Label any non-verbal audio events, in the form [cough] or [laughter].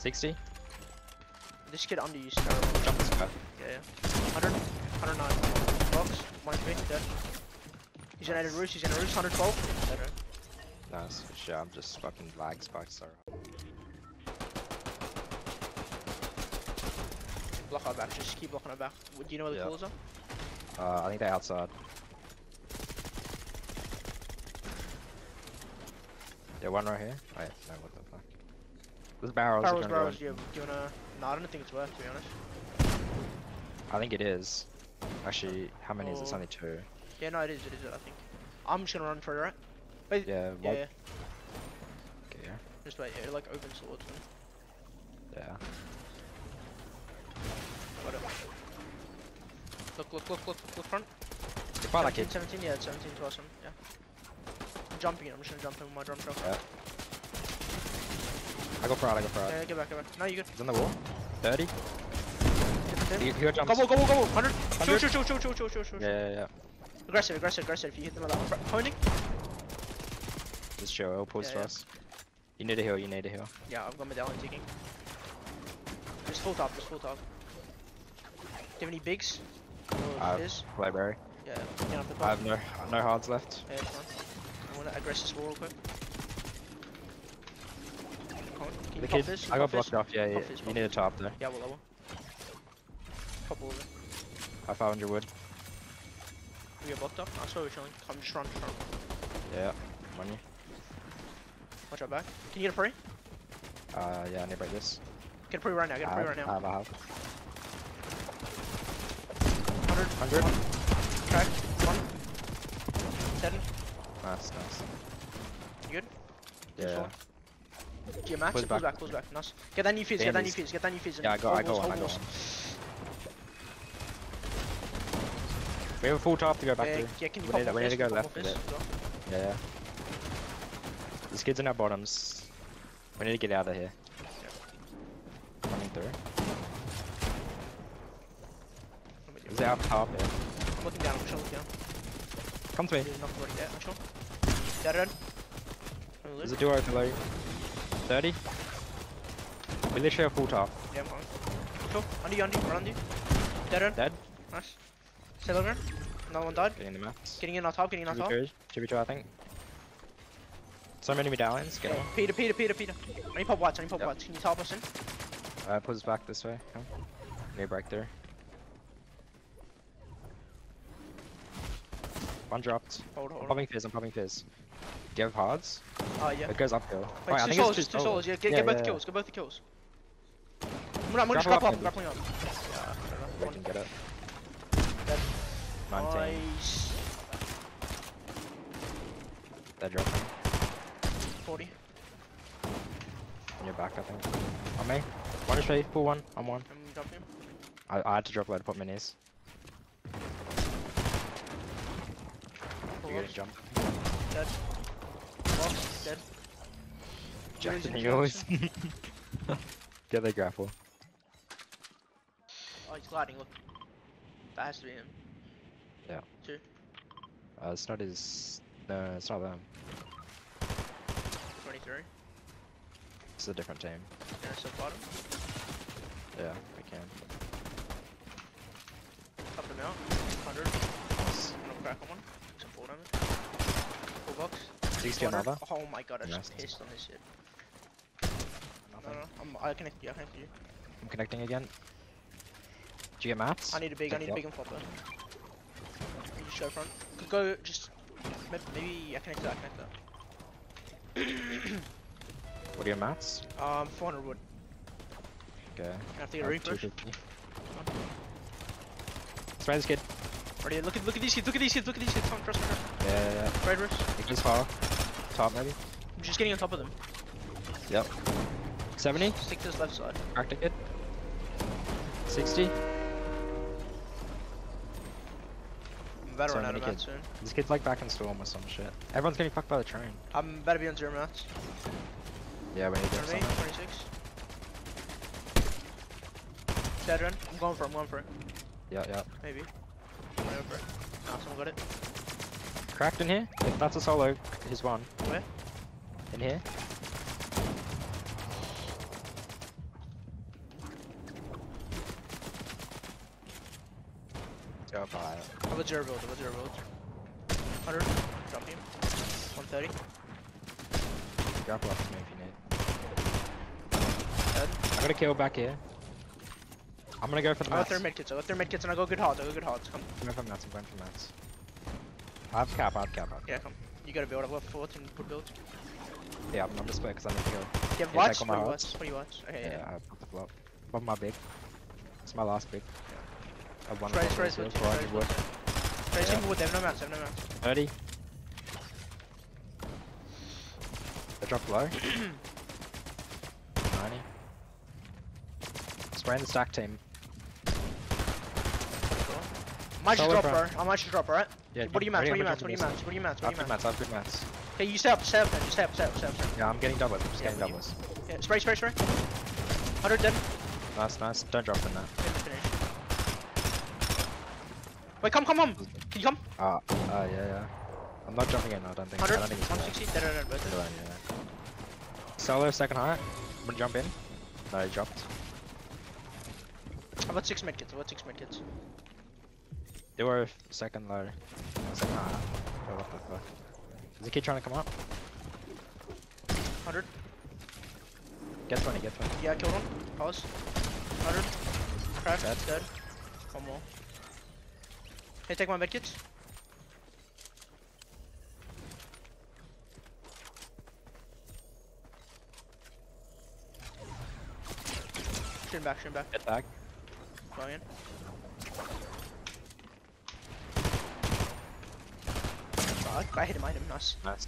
60. This kid under you is terrible. Jump this guy. Yeah, yeah. 100, 109. Box, 1 3, dead. He's in a roost, he's in a roost, 112. Dead, right? Nice. Shit, I'm just fucking lag spikes. sir. Block our back, just keep blocking our back. Do you know where the Yeah. calls are? Uh, I think they're outside. Yeah, one right here. Oh, yeah. No, what the fuck? There's barrels. if Barrels, you wanna barrels, do you, do you wanna... No, I don't think it's worth, to be honest. I think it is. Actually, how many is it? It's Oh. only two. Yeah, no, it is, it is, I think. I'm just gonna run further, right? Wait, Yeah, yeah, yeah. Okay, yeah. Just wait, yeah, like open swords. Man. Yeah. Got it. Look, look, look, look, look front. You fight like 17, it. 17, yeah, 17 to awesome, yeah. I'm jumping in, I'm just gonna jump in with my drum shot. Yeah. I go proud, I go proud. Yeah, get back, get back. No, you good. He's on the wall. 30. Hit the He, he got jumps. Gobble, gobble. 100. Chill, 100. chill, chill, chill, chill, chill, chill, chill. Yeah, yeah, yeah. Aggressive, aggressive, aggressive. If you hit them with that one. Honing? Just chill, it'll pulse Yeah, yeah. us. You need a heal, you need a heal. Yeah, I've got medallion ticking. Just full top, just full top. Do you have any bigs? I oh, have library. Yeah, get off the top. I have no no hards left. Yeah, it's fine. I wanna aggress this wall real quick. Come on, Can you The kid, this? I got blocked off. Yeah, yeah. This, You need a top there. Yeah, well. Pop all of it. I 500 wood. We get blocked up. I saw we're chilling. Come, just run, just run. Yeah, on you. Watch out back. Can you get a pre? Uh, yeah, I need to break this. Get a pre right now, get a pre right I have, I have. 100, 100. crack, one. Dead. Nice, nice. You good? Yeah. Just one. Do you max? Pulls back, back. pulls back. Nice. Get that new fizz, get that new fizz, get that new fizz. Yeah, I got, I got one, I got one. We have a full top to go back Yeah, to. yeah, can you We need to- we need to go left with fizz it. as well? Yeah. These kids in our bottoms. We need to get out of here. Coming through. Let me do Is it. up top? Yeah. I'm looking down, I'm just looking down. Come to me. There's nothing already there, actually. Dead, There's a loot. duo below you. 30. We literally have full top. Yeah, I'm fine. Cool. Under you, under you, under you. Dead, dead. Dead. Nice. Low. Another one died. Getting the mats. Getting in on top, getting in on top. 2v2, 2v2 I think. So many medallions. Get Okay. Peter, Peter, Peter, Peter. I need pop whites, I need pop Yep. whites. Can you top us in? Uh, put us back this way. Come. Need a breakthrough. One dropped. Hold, hold, I'm popping fizz, I'm popping fizz. Do you have hards? Oh, ah, yeah. It goes uphill. Wait, Wait, I two think souls, it's two oh. souls. Yeah, get, yeah, get both yeah, the kills, get both the kills. I'm gonna, I'm gonna Grapple grapple up, up, I'm maybe. grappling up. Yeah, We can get it. Dead. 19. Nice. They're dropping. 40. On your back, I think. On me. One is ready. Pull one. I'm one. I'm dropping. I, I had to drop low to put minis. You're gonna jump. Dead. Box, dead. Jack Where's the the Mules. Get the grapple. Oh, he's gliding, look. That has to be him. Yeah. Two. Uh, it's not his. No, it's not them. 23. It's a different team. Yeah, so bottom. Yeah, we can. Top him out. 100. Nice. I'm gonna crack on one. Some full damage. Full box. 60 on 100. other. Oh my god, I just Nice. pissed on this shit. No, Nothing. no, I'm, I connect you, I connect you. I'm connecting again. Do you get maps? I need a big, I need a big and flopper. You just show front. Could go just maybe I connect that, I connect that. [clears throat] What are your mats? Um, 400 wood. Okay. I have to get I a have refresh. 250. Spray this kid. Ready? Look at look at these kids. Look at these kids. Look at these kids. Come on. Yeah, yeah, yeah. Right, Rich. It goes far. Top maybe. I'm just getting on top of them. Yep. 70. Stick to this left side. Cracked a kid. 60. I'm about to So run out of mats soon. This kid's like back in storm or some shit. Everyone's getting fucked by the train. I'm about to be on zero mats. Yeah, we need to me, 26. Dead run. I'm going for it. I'm going for it. Yeah, yeah. Maybe go it. Oh, someone got it. Cracked in here? If that's a solo, he's one. Where? In here. Go buy it. I'm a Jura build, I'm 100, drop him. 130. Grab up to me if you need. Dead. I got a kill back here. I'm gonna go for the I'll go through mid kits, I'll go through mid kits and I'll go good hearts, I'll go good hearts. Come, I'm going for mats, I'm going for mats. I have cap, I have cap. I have yeah, come. You gotta build, I've got 14 wood build. Yeah, I'm, I'm just split because I need to go. Do you have Yeah, take watch? all What my do you hearts. watch? What do you watch? Okay, Yeah, yeah. I have the block. Above my big. It's my last big. I have one Spray, of spray, those spray, here, spray, 400 spray, wood. spray. Spray, Yeah. wood, they have no mats, they have no mats. 30. I dropped low. [clears throat] 90. Spraying the stack team. I might just drop, bro. I might just drop, alright? Yeah, What are you mats? What are you mats? What are you mats? What are you mats? What are you mats? I've good mats. Okay, you stay up, stay up then. Just stay up, stay up, stay up, stay up. Yeah, I'm getting doubles, I'm just Yeah, getting doubles. Yeah, spray, spray, spray. 100 dead. Nice, nice. Don't drop in finish. Wait, come, come, come. Can you come? Ah, uh, yeah, yeah. I'm not jumping in, I don't think. I 100, don't think it's gonna 160, dead, dead, dead, dead. yeah. Solo, second height. I'm gonna jump in. No, he dropped. I've got six medkits, I've got six medkits. They were second low. Second height. Oh, what the fuck. Is the kid trying to come up? 100. Get 20, get 20. Yeah, I killed one. Pause. 100. Cracked, Dead. dead. One more. Hey, take my medkits. Shooting back, shooting back. Get back. Going in. Fuck, I hit him, I hit him, nice. Nice.